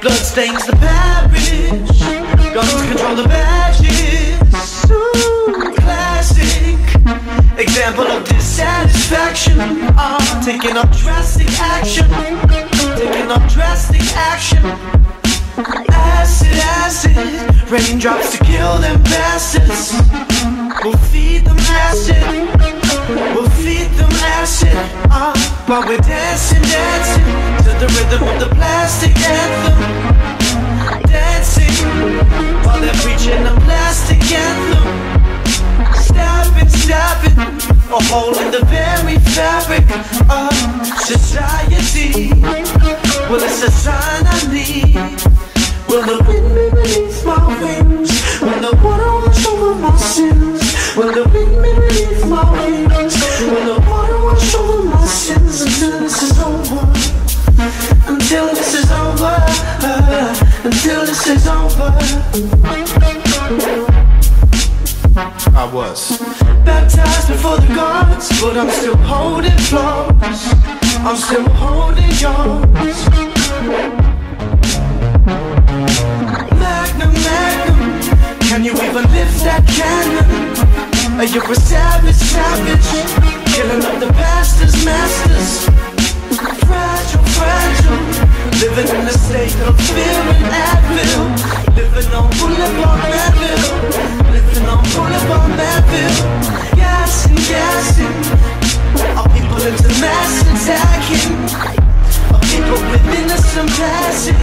Blood stains the parish. Guns control the parish. dissatisfaction. I'm taking up drastic action. Taking up drastic action. Acid, acid. Raindrops to kill them bastards. We'll feed them acid. We'll feed them acid. Uh, while we're dancing, dancing to the rhythm of the plastic anthem. In the very fabric of society. Well, it's a sign I need. Will the wind be beneath my wings? Will the water wash over my sins? Will the wind be beneath my wings? Will the water wash over my sins until this is over? Until this is over. Until this is over. I was. Baptized before the gods, but I'm still holding flows. I'm still holding yours. Magnum, magnum, can you even lift that cannon? Are you a savage, savage? Killing up the pastors, masters. Fragile, fragile, living in a state of fear and Advil. Living on Boulevard Manville, passage.